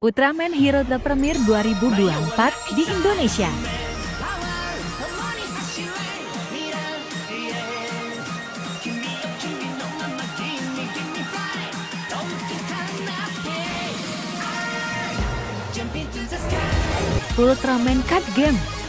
Ultraman Hero The Premier 2024 di Indonesia. Ultraman Card Game